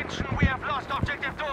Attention, we have lost objective two.